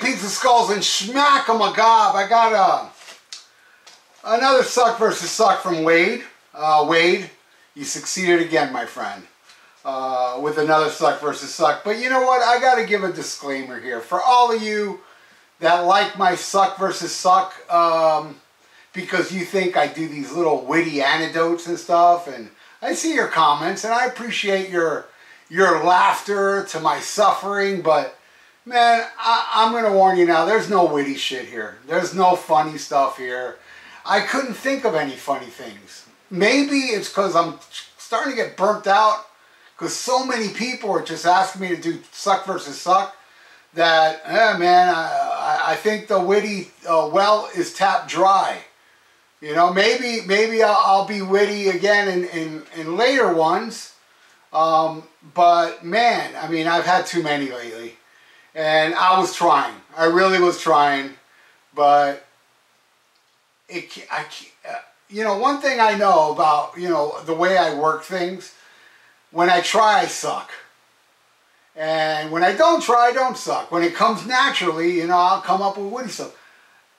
Pizza skulls and smack them a gob. I got uh, another suck versus suck from Wade. Uh, Wade, you succeeded again, my friend. Uh, with another suck versus suck. But you know what? I got to give a disclaimer here. For all of you that like my suck versus suck, um, because you think I do these little witty anecdotes and stuff, and I see your comments, and I appreciate your your laughter to my suffering, but man, I, am going to warn you now, there's no witty shit here. There's no funny stuff here. I couldn't think of any funny things. Maybe it's because I'm starting to get burnt out because so many people are just asking me to do suck versus suck that, eh, man, I, I think the witty uh, well is tapped dry. You know, maybe maybe I'll, I'll be witty again in, in, in later ones. Um, but man, I mean, I've had too many lately. And I was trying. I really was trying. But it, I, uh, you know, one thing I know about, you know, the way I work things, when I try, I suck. And when I don't try, I don't suck. When it comes naturally, you know, I'll come up with witty stuff.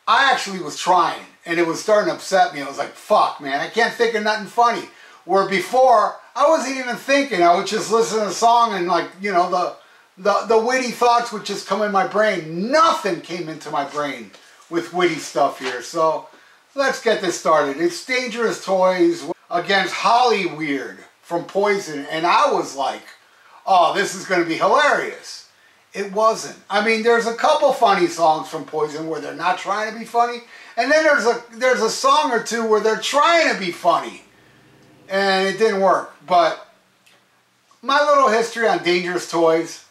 I actually was trying, and it was starting to upset me. I was like, fuck, man, I can't think of nothing funny. Where before, I wasn't even thinking. I would just listen to a song and like, you know, the, the, the witty thoughts would just come in my brain. Nothing came into my brain with witty stuff here. So let's get this started. It's Dangerous Toys against Hollyweird from Poison. And I was like, oh, this is going to be hilarious. It wasn't. I mean, there's a couple funny songs from Poison where they're not trying to be funny. And then there's a, there's a song or two where they're trying to be funny. And it didn't work. But my little history on Dangerous Toys,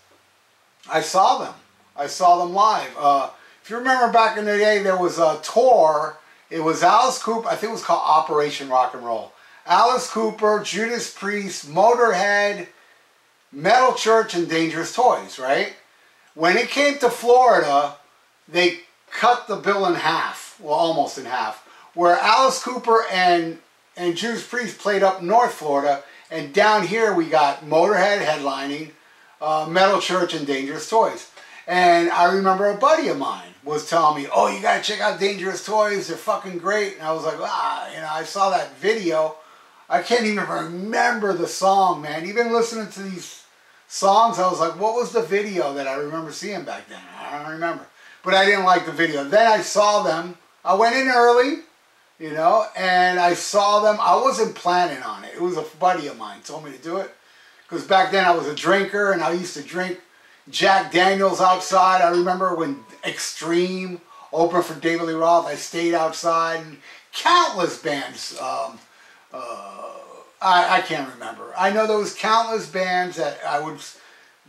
I saw them. I saw them live. Uh, if you remember back in the day, there was a tour. It was Alice Cooper. I think it was called Operation Rock and Roll. Alice Cooper, Judas Priest, Motorhead, Metal Church, and Dangerous Toys, right? When it came to Florida, they cut the bill in half. Well, almost in half. Where Alice Cooper and, and Judas Priest played up North Florida, and down here we got Motorhead headlining, uh, Metal Church, and Dangerous Toys. And I remember a buddy of mine was telling me, oh, you got to check out Dangerous Toys. They're fucking great. And I was like, ah, you know, I saw that video. I can't even remember the song, man. Even listening to these songs, I was like, what was the video that I remember seeing back then? I don't remember. But I didn't like the video. Then I saw them. I went in early you know, and I saw them. I wasn't planning on it. It was a buddy of mine told me to do it because back then I was a drinker and I used to drink Jack Daniels outside. I remember when Extreme opened for David Lee Roth. I stayed outside and countless bands. Um, uh, I, I can't remember. I know there was countless bands that I would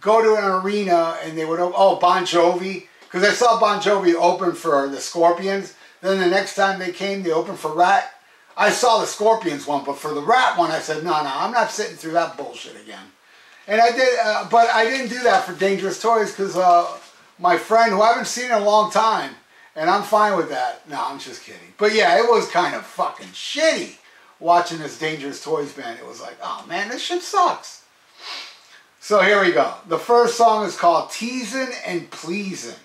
go to an arena and they would oh Bon Jovi because I saw Bon Jovi open for the Scorpions then the next time they came, they opened for Ratt. I saw the Scorpions one, but for the Ratt one, I said, no, no, I'm not sitting through that bullshit again. And I did, uh, but I didn't do that for Dangerous Toys because uh, my friend, who I haven't seen in a long time, and I'm fine with that. No, I'm just kidding. But yeah, it was kind of fucking shitty watching this Dangerous Toys band. It was like, oh man, this shit sucks. So here we go. The first song is called Teasing and Pleasing.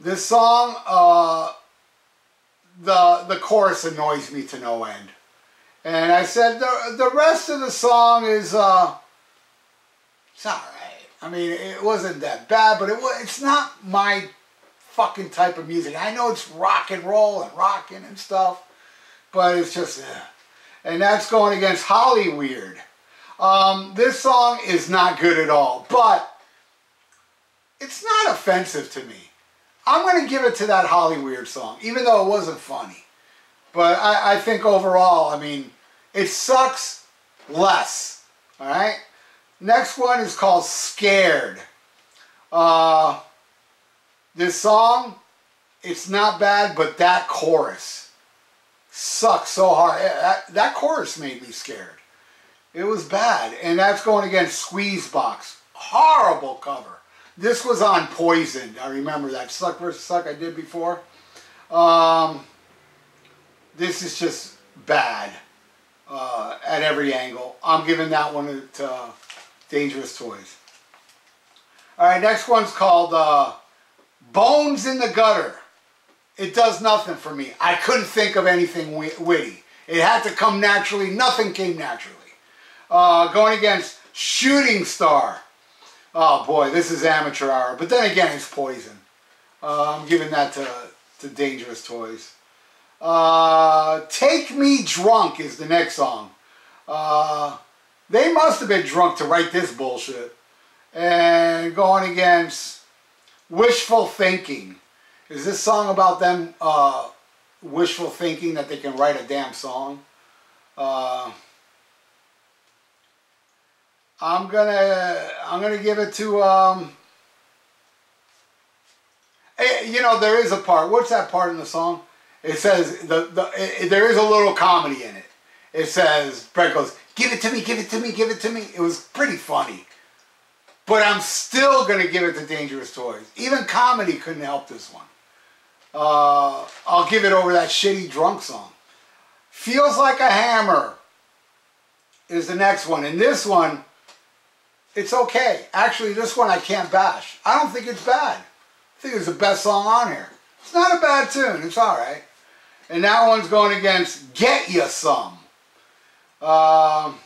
This song, uh, the the chorus annoys me to no end. And I said the the rest of the song is uh, it's all right. I mean, it wasn't that bad, but it was. It's not my fucking type of music. I know it's rock and roll and rocking and stuff, but it's just. Uh, and that's going against Hollyweird. Um, this song is not good at all, but it's not offensive to me. I'm going to give it to that Hollyweird song, even though it wasn't funny. But I, I think overall, I mean, it sucks less. All right? Next one is called Scared. Uh, this song, it's not bad, but that chorus sucks so hard. That, that chorus made me scared. It was bad. And that's going against Squeezebox. Horrible cover. This was on Poison. I remember that. Suck versus Suck I did before. Um, this is just bad uh, at every angle. I'm giving that one to uh, Dangerous Toys. All right, next one's called uh, Bones in the Gutter. It does nothing for me. I couldn't think of anything witty. It had to come naturally. Nothing came naturally. Uh, going against Shooting Star. Oh boy, this is amateur hour. But then again, it's poison. Uh, I'm giving that to, to Dangerous Toys. Uh, Take Me Drunk is the next song. Uh, they must have been drunk to write this bullshit. And going against Wishful Thinking. Is this song about them uh, wishful thinking that they can write a damn song? I'm gonna I'm gonna give it to um, eh, you know there is a part. What's that part in the song? It says the the it, there is a little comedy in it. It says Brett goes, "Give it to me, give it to me, give it to me." It was pretty funny, but I'm still gonna give it to Dangerous Toys. Even comedy couldn't help this one. Uh, I'll give it over that shitty drunk song. Feels like a hammer is the next one, and this one it's okay. Actually, this one I can't bash. I don't think it's bad. I think it's the best song on here. It's not a bad tune. It's all right. And that one's going against Get You Some. Um,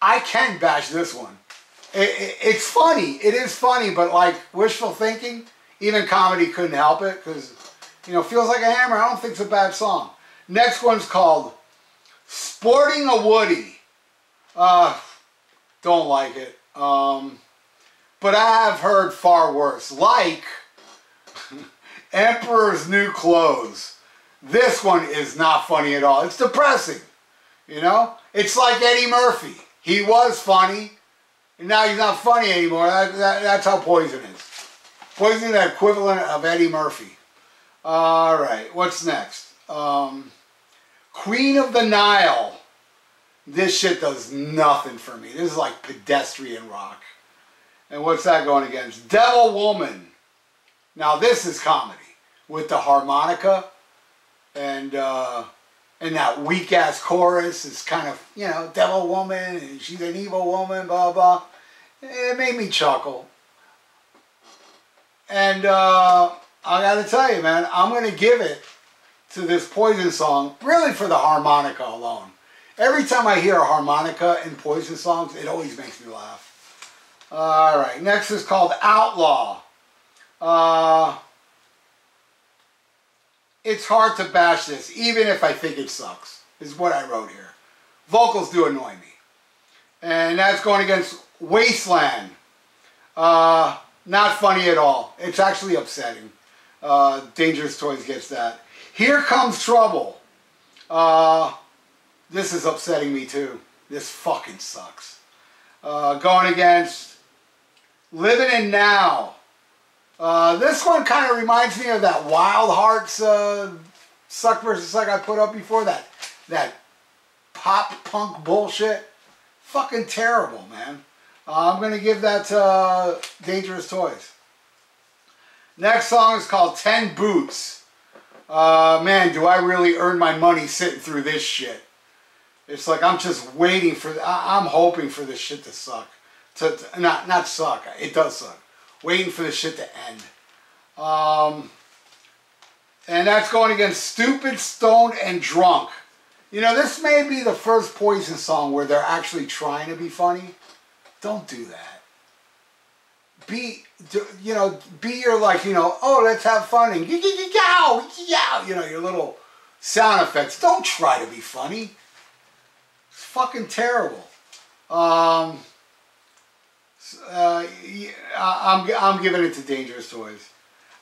I can bash this one. It, it, it's funny. It is funny, but like wishful thinking, even comedy couldn't help it because, you know, feels like a hammer. I don't think it's a bad song. Next one's called Sporting a Woody. Uh, don't like it. Um, but I have heard far worse. Like Emperor's New Clothes. This one is not funny at all. It's depressing. You know? It's like Eddie Murphy. He was funny, and now he's not funny anymore. That, that, that's how Poison is. Poison is the equivalent of Eddie Murphy. All right, what's next? Um, Queen of the Nile. This shit does nothing for me. This is like pedestrian rock. And what's that going against? Devil Woman. Now this is comedy with the harmonica and uh, and that weak ass chorus is kind of you know devil woman and she's an evil woman blah blah. It made me chuckle. And uh, I got to tell you, man, I'm gonna give it to this Poison song, really for the harmonica alone. Every time I hear a harmonica in Poison songs, it always makes me laugh. All right, next is called Outlaw. Uh, it's hard to bash this, even if I think it sucks, is what I wrote here. Vocals do annoy me. And that's going against Wasteland. Uh, not funny at all. It's actually upsetting. Uh, Dangerous Toys gets that. Here Comes Trouble. Uh, this is upsetting me too. This fucking sucks. Uh, going against Living in Now. Uh, this one kind of reminds me of that Wild Hearts uh, Suck versus Suck I put up before. That, that pop punk bullshit. Fucking terrible, man. Uh, I'm going to give that to uh, Dangerous Toys. Next song is called 10 Boots. Uh, man, do I really earn my money sitting through this shit. It's like I'm just waiting for, I'm hoping for this shit to suck. To, to, not, not suck, it does suck. Waiting for this shit to end. Um, and that's going against Stupid, Stoned, and Drunk. You know, this may be the first Poison song where they're actually trying to be funny. Don't do that be you know be your like you know oh let's have fun and yow yow you know your little sound effects. Don't try to be funny. It's fucking terrible. Um uh, I'm, I'm giving it to dangerous toys.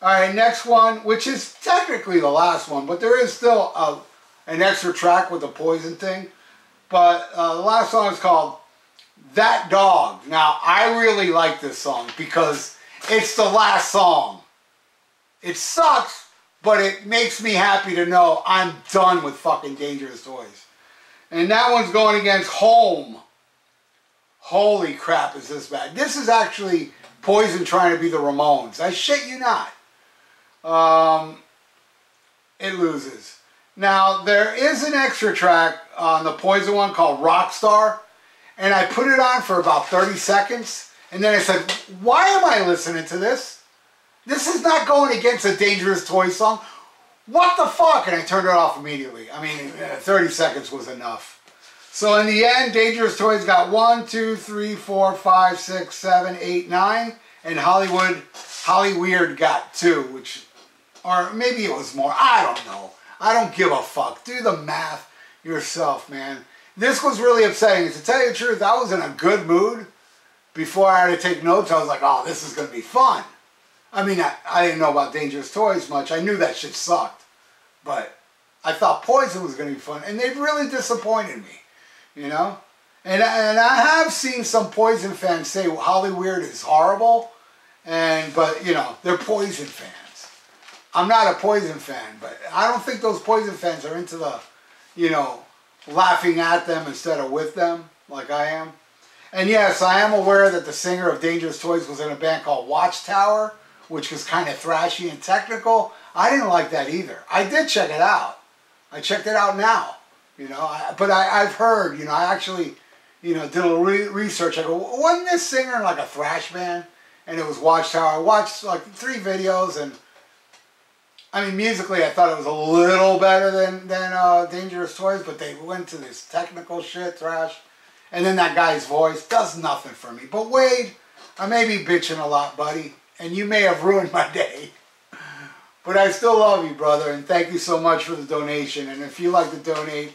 All right next one which is technically the last one but there is still a, an extra track with the poison thing. But uh, the last song is called that Dog. Now, I really like this song because it's the last song. It sucks, but it makes me happy to know I'm done with fucking Dangerous Toys. And that one's going against Home. Holy crap, is this bad. This is actually Poison trying to be the Ramones. I shit you not. Um, it loses. Now, there is an extra track on the Poison one called Rockstar. And I put it on for about 30 seconds. And then I said, why am I listening to this? This is not going against a Dangerous Toy song. What the fuck? And I turned it off immediately. I mean, uh, 30 seconds was enough. So in the end, Dangerous Toys got one, two, three, four, five, six, seven, eight, nine, and Hollywood, Hollyweird got two, which, or maybe it was more. I don't know. I don't give a fuck. Do the math yourself, man. This was really upsetting. To tell you the truth, I was in a good mood before I had to take notes. I was like, oh, this is going to be fun. I mean, I, I didn't know about Dangerous Toys much. I knew that shit sucked. But I thought Poison was going to be fun. And they've really disappointed me, you know? And, and I have seen some Poison fans say Hollyweird is horrible. And, but, you know, they're Poison fans. I'm not a Poison fan, but I don't think those Poison fans are into the, you know, laughing at them instead of with them like I am. And yes, I am aware that the singer of Dangerous Toys was in a band called Watchtower, which was kind of thrashy and technical. I didn't like that either. I did check it out. I checked it out now, you know. I, but I, I've heard, you know, I actually, you know, did a little re research. I go, wasn't this singer in like a thrash band? And it was Watchtower. I watched like three videos and I mean, musically, I thought it was a little better than than uh, Dangerous Toys, but they went to this technical shit, thrash, and then that guy's voice does nothing for me. But Wade, I may be bitching a lot, buddy, and you may have ruined my day. But I still love you, brother, and thank you so much for the donation. And if you like to donate,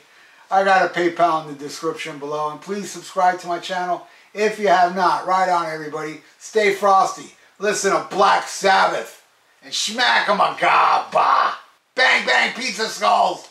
I got a PayPal in the description below. And please subscribe to my channel if you have not. Right on, everybody. Stay frosty. Listen to Black Sabbath and smack smack 'em a gaba. Bang, bang, pizza skulls.